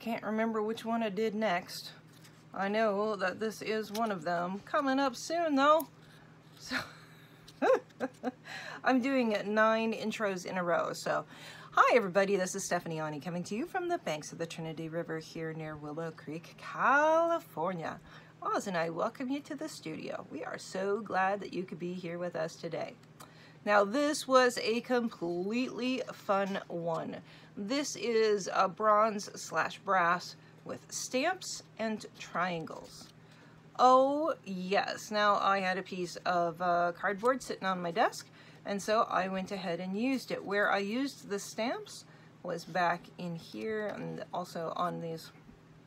Can't remember which one I did next. I know that this is one of them. Coming up soon though. So I'm doing nine intros in a row. So hi everybody, this is Stephanie Aune coming to you from the banks of the Trinity River here near Willow Creek, California. Oz and I welcome you to the studio. We are so glad that you could be here with us today. Now this was a completely fun one. This is a bronze slash brass with stamps and triangles. Oh yes, now I had a piece of uh, cardboard sitting on my desk and so I went ahead and used it. Where I used the stamps was back in here and also on these,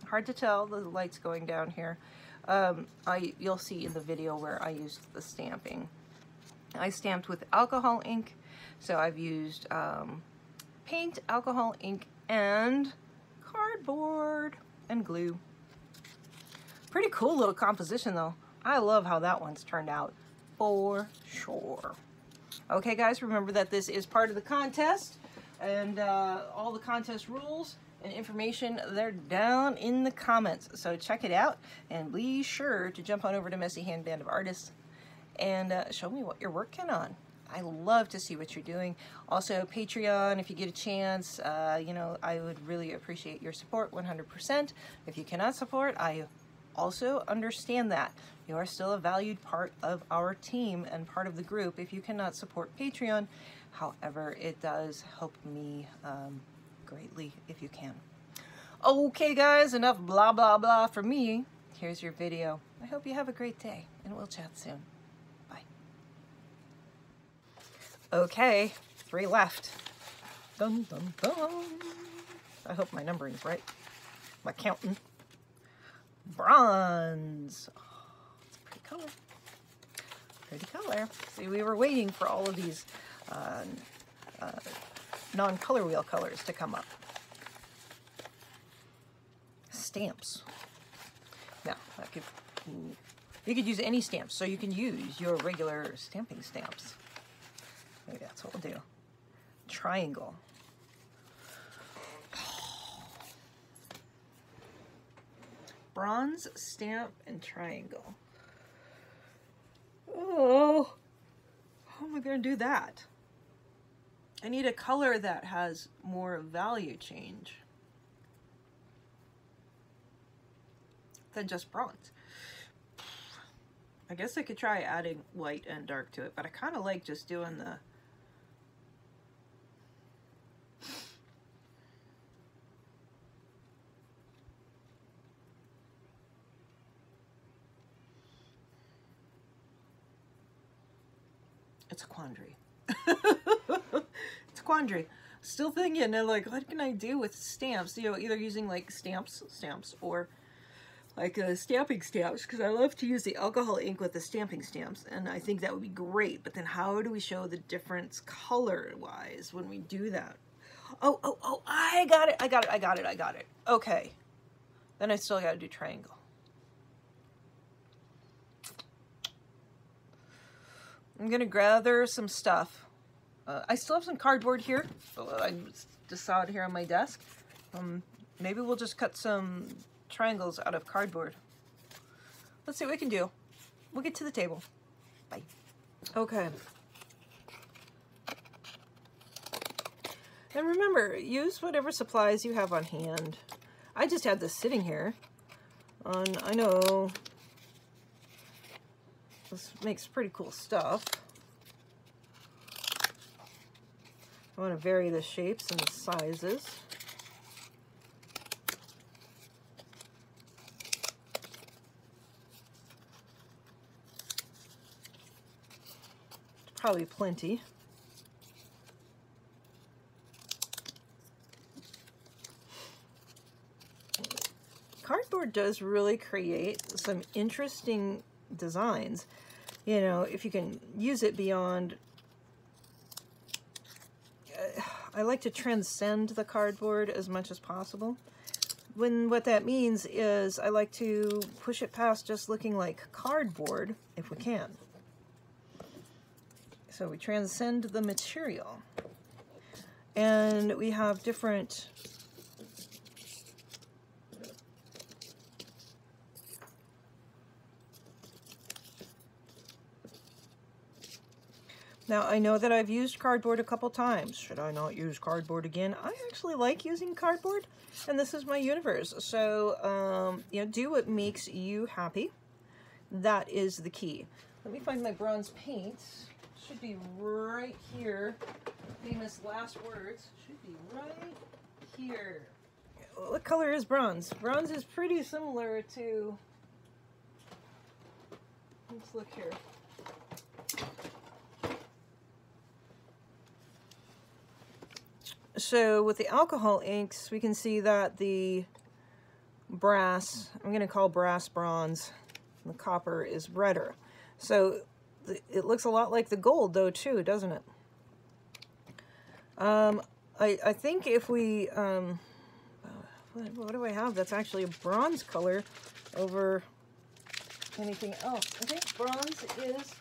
hard to tell, the light's going down here. Um, I You'll see in the video where I used the stamping. I stamped with alcohol ink, so I've used um, paint, alcohol ink, and cardboard and glue. Pretty cool little composition though. I love how that one's turned out for sure. Okay guys, remember that this is part of the contest and uh, all the contest rules and information they're down in the comments. So check it out and be sure to jump on over to Messy Hands Band of Artists and uh, show me what you're working on. I love to see what you're doing. Also, Patreon, if you get a chance, uh, you know, I would really appreciate your support 100%. If you cannot support, I also understand that. You are still a valued part of our team and part of the group if you cannot support Patreon. However, it does help me um, greatly if you can. Okay, guys, enough blah, blah, blah for me. Here's your video. I hope you have a great day, and we'll chat soon. Okay, three left. Dun, dun, dun. I hope my numbering's right. My counting. Bronze. Oh, it's a pretty color. Pretty color. See, we were waiting for all of these uh, uh, non-color wheel colors to come up. Stamps. Now, I could, you could use any stamps, so you can use your regular stamping stamps. Maybe that's what we'll do. Triangle. Bronze, stamp, and triangle. Oh, how am I going to do that? I need a color that has more value change than just bronze. I guess I could try adding white and dark to it, but I kind of like just doing the it's a quandary. it's a quandary. Still thinking, like, what can I do with stamps? You know, either using like stamps, stamps, or like uh, stamping stamps, because I love to use the alcohol ink with the stamping stamps, and I think that would be great. But then, how do we show the difference color-wise when we do that? Oh, oh, oh! I got it! I got it! I got it! I got it! Okay. Then I still got to do triangle. I'm gonna gather some stuff. Uh, I still have some cardboard here. I just saw it here on my desk. Um, maybe we'll just cut some triangles out of cardboard. Let's see what we can do. We'll get to the table. Bye. Okay. And remember, use whatever supplies you have on hand. I just had this sitting here. On, I know makes pretty cool stuff. I want to vary the shapes and the sizes. Probably plenty. Cardboard does really create some interesting designs. You know, if you can use it beyond... Uh, I like to transcend the cardboard as much as possible. When what that means is I like to push it past just looking like cardboard, if we can. So we transcend the material. And we have different Now, I know that I've used cardboard a couple times. Should I not use cardboard again? I actually like using cardboard, and this is my universe. So, um, you know, do what makes you happy. That is the key. Let me find my bronze paint. Should be right here. Famous last words. Should be right here. What color is bronze? Bronze is pretty similar to... Let's look here. So with the alcohol inks, we can see that the brass, I'm going to call brass bronze, the copper is redder. So it looks a lot like the gold though too, doesn't it? Um, I, I think if we, um, what, what do I have that's actually a bronze color over anything else? I think bronze is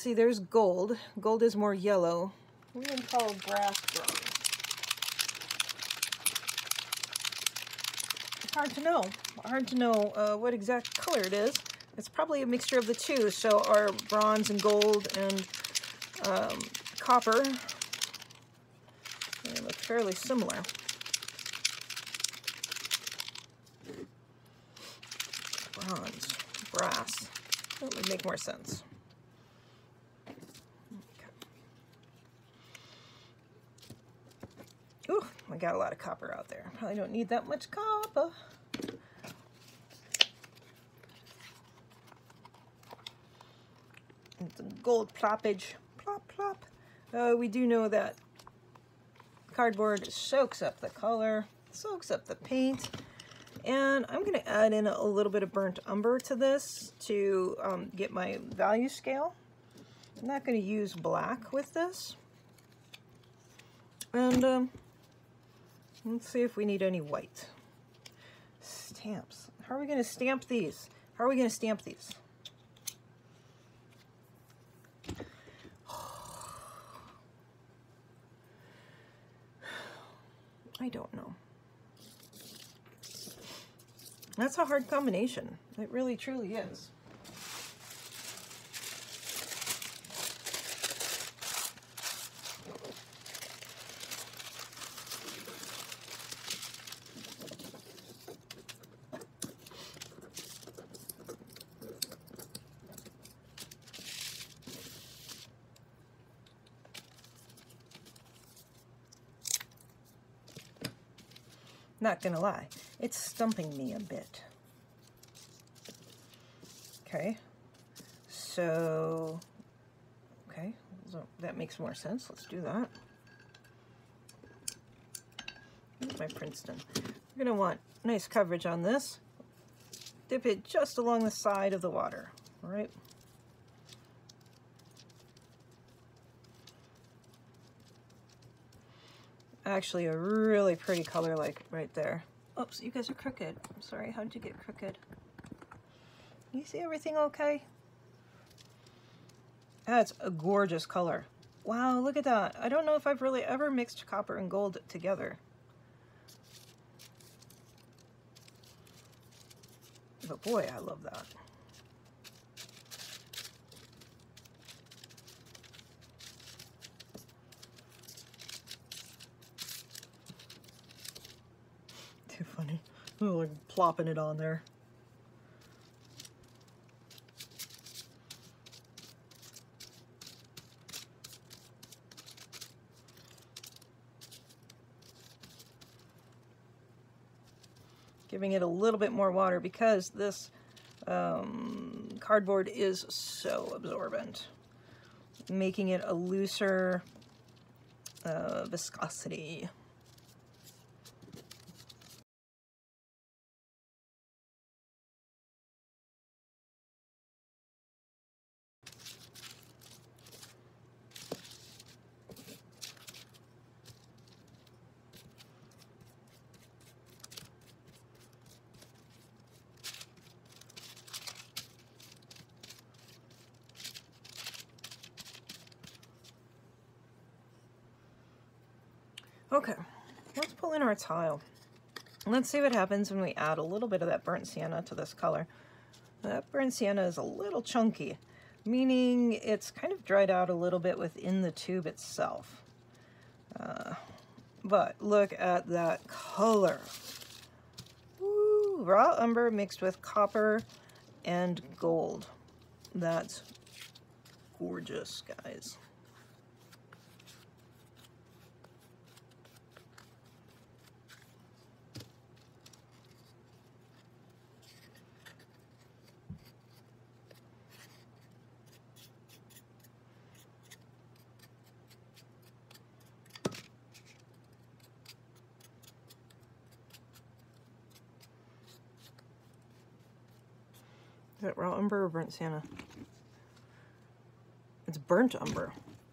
see there's gold. Gold is more yellow. Going to call brass bronze. It's hard to know. Hard to know uh, what exact color it is. It's probably a mixture of the two. So our bronze and gold and um, copper they look fairly similar. Bronze, brass. That would make more sense. I got a lot of copper out there. Probably don't need that much copper. Gold ploppage. Plop, plop. Uh, we do know that cardboard soaks up the color, soaks up the paint. And I'm going to add in a little bit of burnt umber to this to um, get my value scale. I'm not going to use black with this. And um, Let's see if we need any white. Stamps. How are we going to stamp these? How are we going to stamp these? I don't know. That's a hard combination. It really, truly is. Not gonna lie, it's stumping me a bit. Okay, so, okay, so that makes more sense. Let's do that. Here's my Princeton. We're gonna want nice coverage on this. Dip it just along the side of the water, all right? Actually a really pretty color like right there. Oops, you guys are crooked. I'm sorry, how did you get crooked? You see everything okay? That's a gorgeous color. Wow, look at that. I don't know if I've really ever mixed copper and gold together. But boy, I love that. like plopping it on there. Giving it a little bit more water because this um, cardboard is so absorbent. Making it a looser uh, viscosity. Okay, let's pull in our tile. Let's see what happens when we add a little bit of that burnt sienna to this color. That burnt sienna is a little chunky. meaning it's kind of dried out a little bit within the tube itself. Uh, but look at that color. Raw umber mixed with copper and gold. That's gorgeous, guys. Is it raw umber or burnt sienna? It's burnt umber.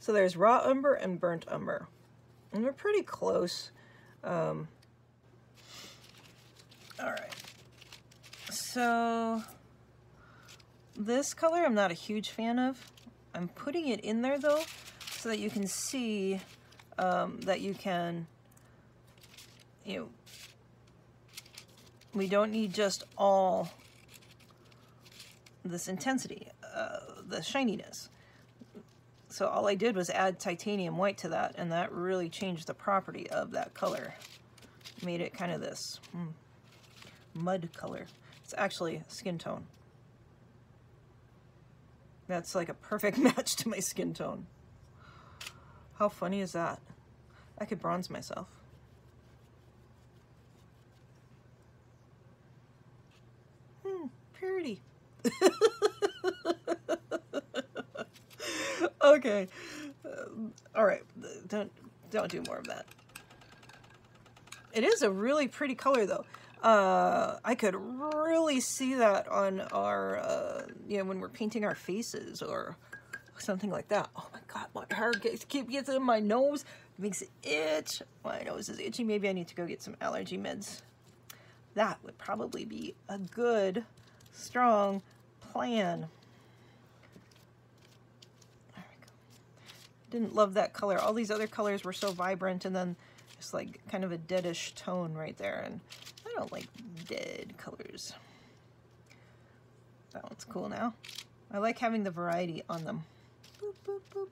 so there's raw umber and burnt umber. And they're pretty close. Um, all right. So this color I'm not a huge fan of. I'm putting it in there though so that you can see um, that you can, you know, we don't need just all this intensity, uh, the shininess. So all I did was add titanium white to that, and that really changed the property of that color. Made it kind of this hmm, mud color. It's actually skin tone. That's like a perfect match to my skin tone. How funny is that? I could bronze myself. Hmm, pretty. okay. Um, all right. Don't don't do more of that. It is a really pretty color though. Uh, I could really see that on our, uh, you know, when we're painting our faces or something like that. Oh my God, my hair gets, gets in my nose. It makes it itch. My nose is itchy. Maybe I need to go get some allergy meds. That would probably be a good, strong plan. Didn't love that color. All these other colors were so vibrant and then just like kind of a deadish tone right there. And I don't like dead colors. That one's cool now. I like having the variety on them. Boop, boop, boop.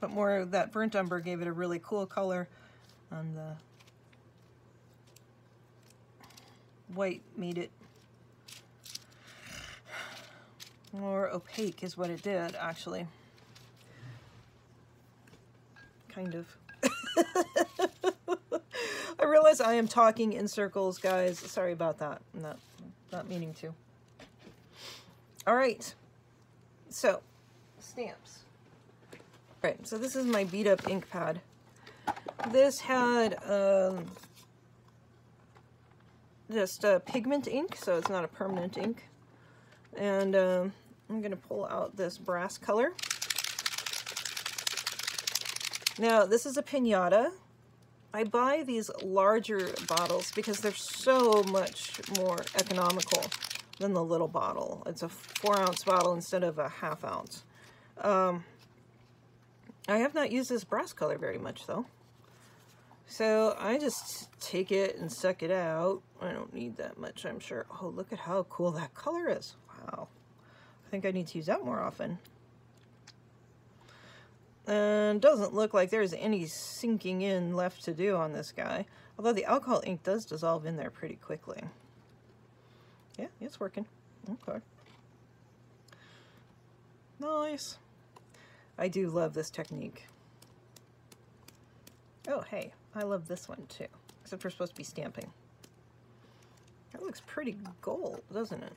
But more that burnt umber gave it a really cool color on the white made it more opaque is what it did actually. Kind of. I realize I am talking in circles guys. Sorry about that. I'm not not meaning to. All right. So stamps. All right. So this is my beat up ink pad. This had um, just uh, pigment ink, so it's not a permanent ink. And um, I'm going to pull out this brass color. Now, this is a pinata. I buy these larger bottles because they're so much more economical than the little bottle. It's a four ounce bottle instead of a half ounce. Um, I have not used this brass color very much though. So I just take it and suck it out. I don't need that much, I'm sure. Oh, look at how cool that color is. Wow. I think I need to use that more often. And doesn't look like there's any sinking in left to do on this guy. Although the alcohol ink does dissolve in there pretty quickly. Yeah, it's working. Okay. Nice. I do love this technique. Oh, hey, I love this one too. Except we're supposed to be stamping. That looks pretty gold, doesn't it?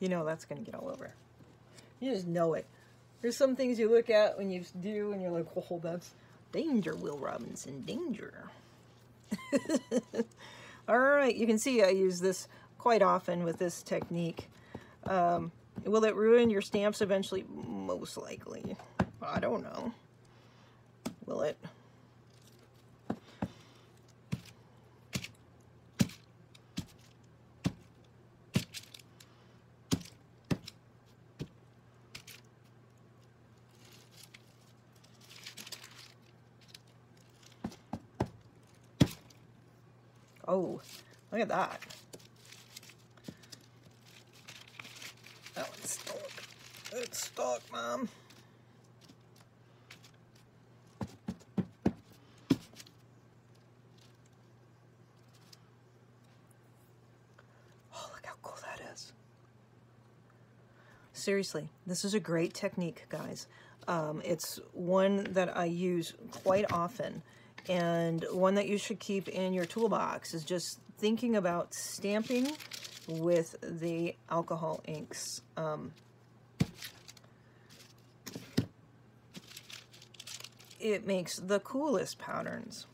You know that's going to get all over. You just know it. There's some things you look at when you do and you're like, oh, that's danger, Will Robinson, danger. all right, you can see I use this quite often with this technique. Um, Will it ruin your stamps eventually? Most likely. I don't know. Will it? Oh, look at that. It's stuck, Mom. Oh, look how cool that is. Seriously, this is a great technique, guys. Um, it's one that I use quite often and one that you should keep in your toolbox is just thinking about stamping with the alcohol inks. Um, it makes the coolest patterns.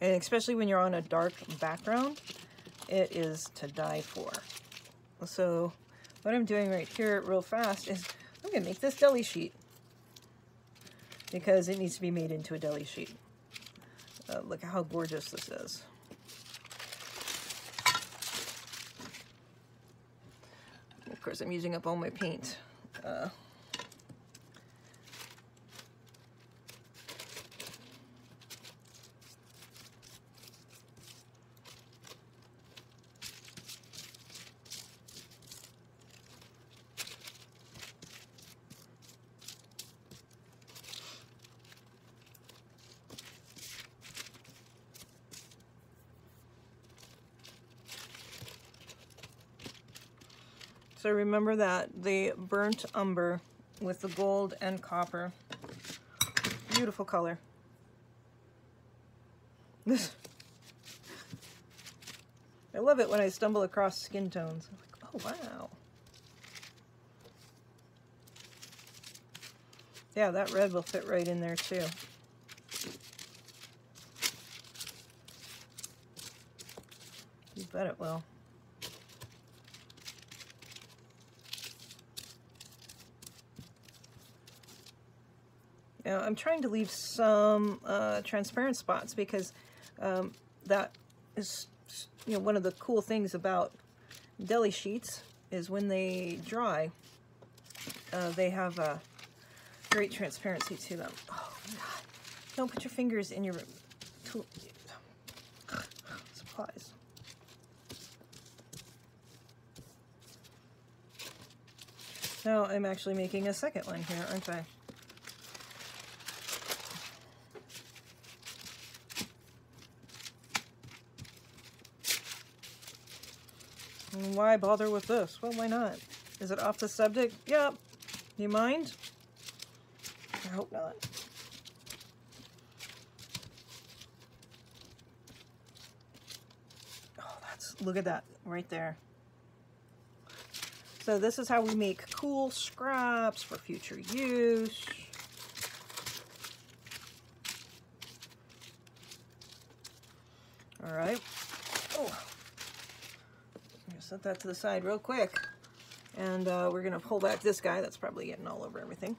And especially when you're on a dark background, it is to die for. So what I'm doing right here real fast is I'm to make this deli sheet because it needs to be made into a deli sheet. Uh, look how gorgeous this is. Of course, I'm using up all my paint. Uh, So remember that, the burnt umber with the gold and copper. Beautiful color. This, I love it when I stumble across skin tones. I'm like, oh wow. Yeah, that red will fit right in there too. You bet it will. Now I'm trying to leave some uh, transparent spots because um, that is you know one of the cool things about deli sheets is when they dry uh, they have a great transparency to them. Oh God! Don't put your fingers in your supplies. Now I'm actually making a second one here, aren't I? Why bother with this? Well, why not? Is it off the subject? Yep. You mind? I hope not. Oh, that's, look at that right there. So this is how we make cool scraps for future use. All right. Set that to the side real quick. And uh, we're going to pull back this guy. That's probably getting all over everything.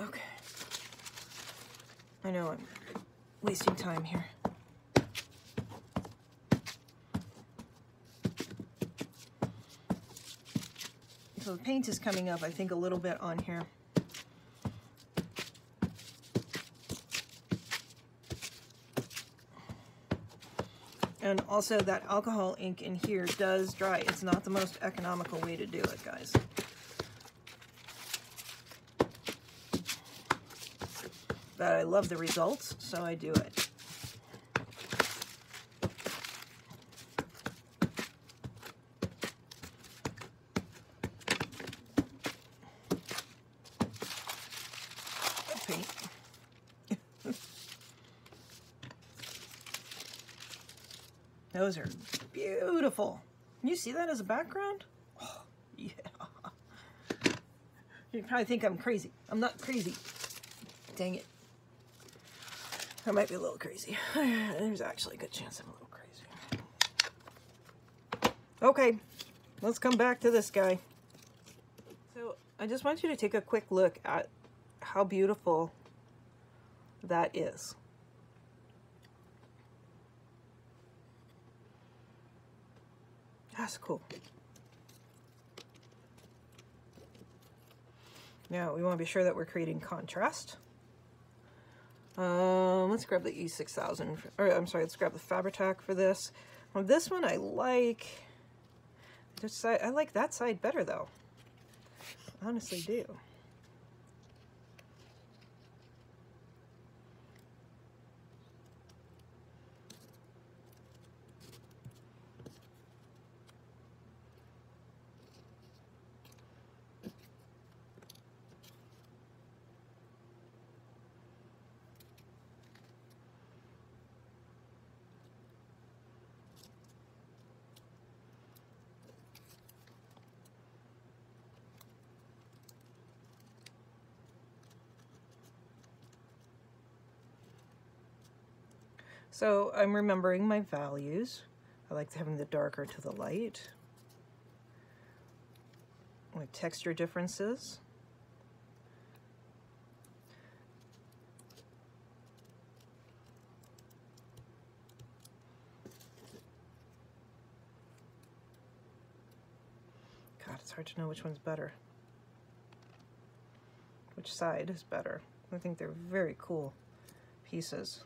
Okay. I know I'm wasting time here. So the paint is coming up, I think, a little bit on here. And also that alcohol ink in here does dry. It's not the most economical way to do it, guys. But I love the results, so I do it. Those are beautiful. You see that as a background? Oh, yeah. You probably think I'm crazy. I'm not crazy. Dang it. I might be a little crazy. There's actually a good chance I'm a little crazy. Okay, let's come back to this guy. So I just want you to take a quick look at how beautiful that is. That's cool. Now we want to be sure that we're creating contrast. Um, let's grab the E6000, or I'm sorry, let's grab the Fabri-Tac for this. Well, this one I like, this side, I like that side better though. I honestly do. So I'm remembering my values. I like having the darker to the light. My texture differences. God, it's hard to know which one's better. Which side is better. I think they're very cool pieces.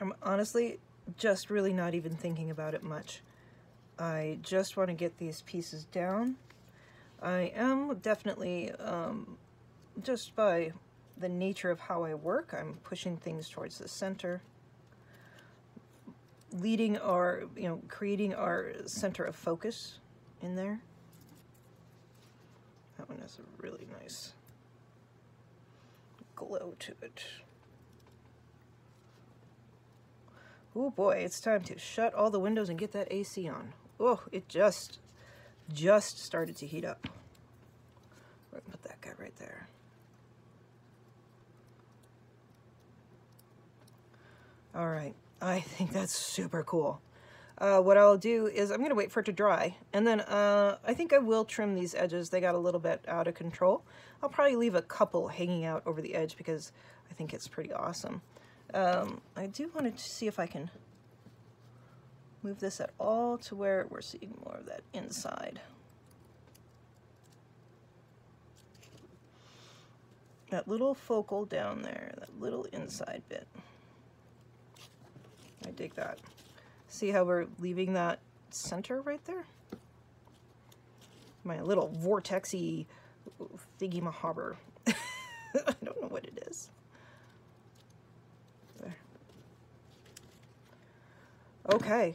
I'm honestly just really not even thinking about it much. I just want to get these pieces down. I am definitely, um, just by the nature of how I work, I'm pushing things towards the center, leading our, you know, creating our center of focus in there. That one has a really nice glow to it. Oh boy, it's time to shut all the windows and get that AC on. Oh, it just, just started to heat up. We're gonna put that guy right there. All right, I think that's super cool. Uh, what I'll do is I'm gonna wait for it to dry and then uh, I think I will trim these edges. They got a little bit out of control. I'll probably leave a couple hanging out over the edge because I think it's pretty awesome. Um, I do want to see if I can move this at all to where we're seeing more of that inside. That little focal down there, that little inside bit. I dig that. See how we're leaving that center right there? My little vortexy thingy mahobber. I don't know what it is. Okay,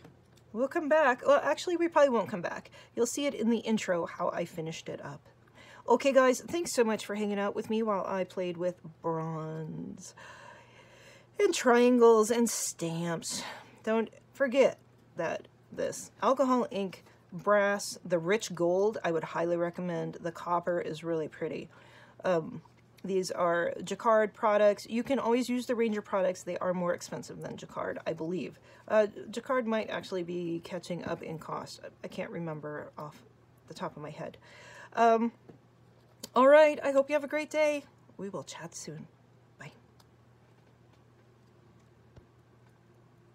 we'll come back. Well, actually, we probably won't come back. You'll see it in the intro how I finished it up. Okay, guys, thanks so much for hanging out with me while I played with bronze and triangles and stamps. Don't forget that this alcohol ink brass, the rich gold, I would highly recommend. The copper is really pretty. Um, these are Jacquard products. You can always use the Ranger products. They are more expensive than Jacquard, I believe. Uh, Jacquard might actually be catching up in cost. I can't remember off the top of my head. Um, all right, I hope you have a great day. We will chat soon.